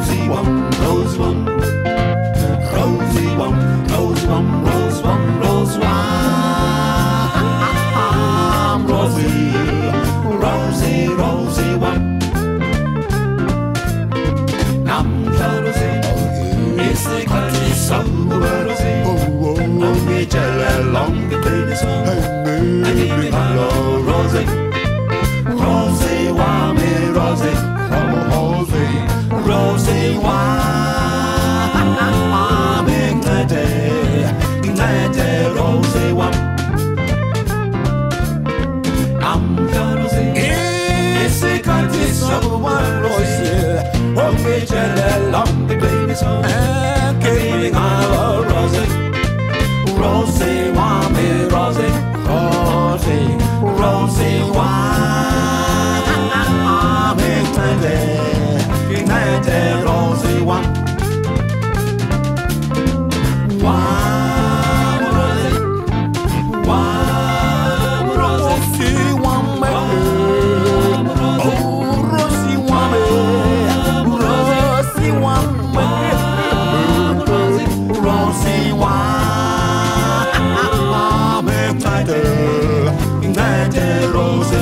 rosy one, rose one, rosy one, rose one, rose one, rose one, rosy, rosy, rosy one. Nam rosy, is the country so. Rosie wami Ncede Ncede Rosie wami Amjanozi Isikhathi sokuba Rosie Ongitshele long the baby song cerros